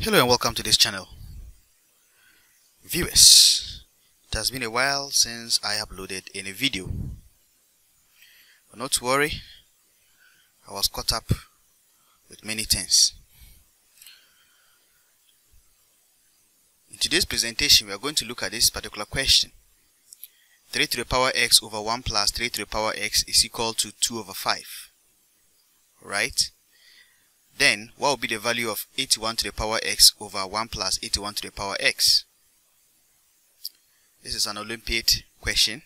Hello and welcome to this channel. Viewers, it has been a while since I uploaded any video. But not to worry, I was caught up with many things. In today's presentation, we are going to look at this particular question. 3 to the power x over 1 plus 3 to the power x is equal to 2 over 5. Right? Then, what will be the value of 81 to the power x over 1 plus 81 to the power x? This is an Olympiad question.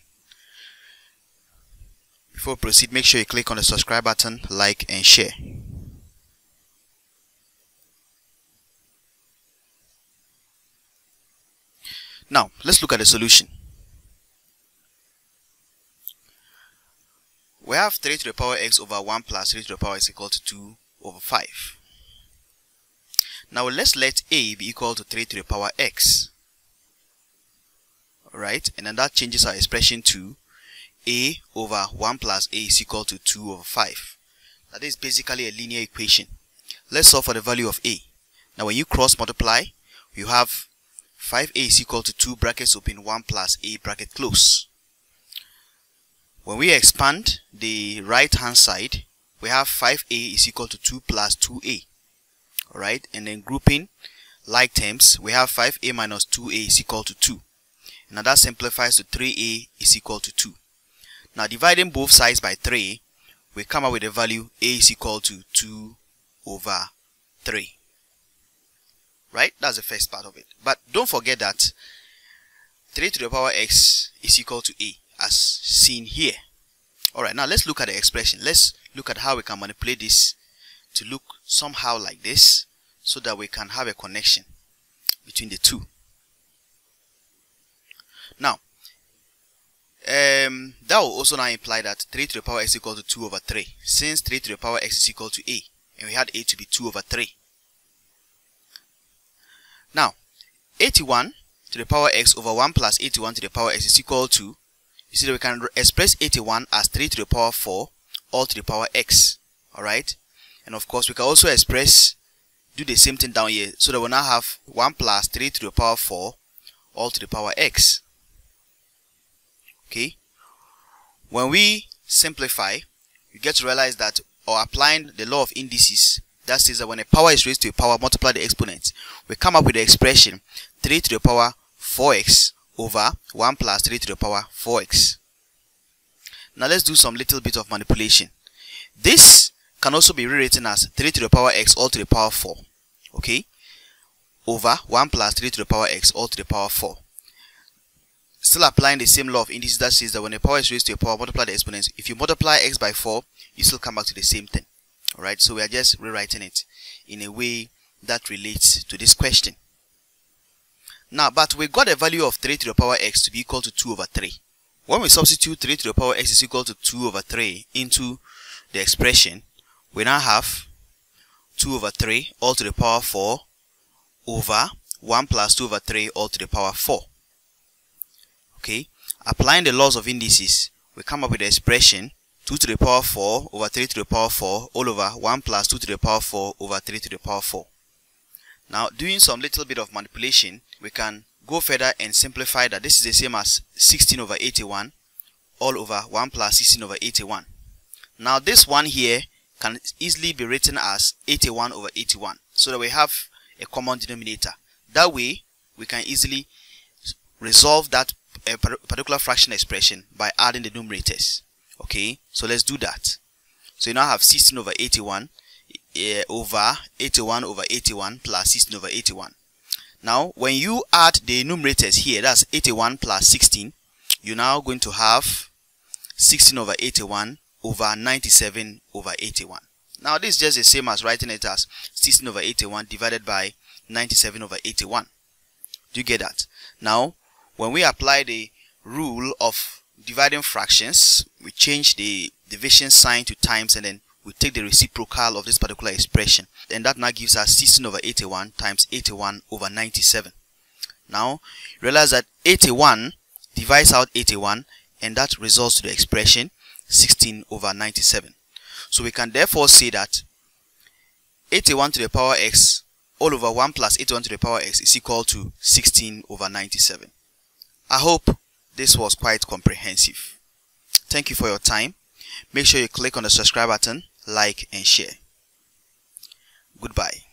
Before we proceed, make sure you click on the subscribe button, like and share. Now, let's look at the solution. We have 3 to the power x over 1 plus 3 to the power x equal to 2 over 5. Now let's let a be equal to 3 to the power x. Right, and then that changes our expression to a over 1 plus a is equal to 2 over 5. That is basically a linear equation. Let's solve for the value of a. Now when you cross multiply, you have 5a is equal to 2 brackets open 1 plus a bracket close. When we expand the right hand side, we have 5a is equal to 2 plus 2a. Alright, and then grouping like terms, we have 5a minus 2a is equal to 2. Now that simplifies to 3a is equal to 2. Now dividing both sides by 3, we come up with the value a is equal to 2 over 3. Right? That's the first part of it. But don't forget that 3 to the power x is equal to a as seen here. Alright, now let's look at the expression. Let's look at how we can manipulate this to look somehow like this so that we can have a connection between the two. Now, um, that will also now imply that 3 to the power x is equal to 2 over 3 since 3 to the power x is equal to a and we had a to be 2 over 3. Now, 81 to the power x over 1 plus 81 to the power x is equal to, you see that we can express 81 as 3 to the power 4 all to the power x. Alright? And of course, we can also express, do the same thing down here. So that we now have 1 plus 3 to the power 4 all to the power x. Okay? When we simplify, you get to realize that, or applying the law of indices, that says that when a power is raised to a power, multiply the exponent. We come up with the expression 3 to the power 4x over 1 plus 3 to the power 4x. Now let's do some little bit of manipulation. This can also be rewritten as 3 to the power x all to the power 4. Okay? Over 1 plus 3 to the power x all to the power 4. Still applying the same law of indices that says that when a power is raised to a power, multiply the exponents. If you multiply x by 4, you still come back to the same thing. Alright, so we are just rewriting it in a way that relates to this question. Now, but we got a value of 3 to the power x to be equal to 2 over 3. When we substitute 3 to the power x is equal to 2 over 3 into the expression, we now have 2 over 3 all to the power 4 over 1 plus 2 over 3 all to the power 4. Okay, applying the laws of indices, we come up with the expression 2 to the power 4 over 3 to the power 4 all over 1 plus 2 to the power 4 over 3 to the power 4. Now, doing some little bit of manipulation, we can go further and simplify that this is the same as 16 over 81 all over 1 plus 16 over 81. Now, this one here can easily be written as 81 over 81 so that we have a common denominator. That way, we can easily resolve that particular fraction expression by adding the numerators. Okay, so let's do that. So you now have 16 over 81 uh, over 81 over 81 plus 16 over 81. Now, when you add the numerators here, that's 81 plus 16, you're now going to have 16 over 81 over 97 over 81. Now, this is just the same as writing it as 16 over 81 divided by 97 over 81. Do you get that? Now, when we apply the rule of dividing fractions, we change the division sign to times and then we take the reciprocal of this particular expression. And that now gives us 16 over 81 times 81 over 97. Now, realize that 81 divides out 81 and that results to the expression 16 over 97. So we can therefore say that 81 to the power x all over 1 plus 81 to the power x is equal to 16 over 97. I hope this was quite comprehensive. Thank you for your time. Make sure you click on the subscribe button, like and share. Goodbye.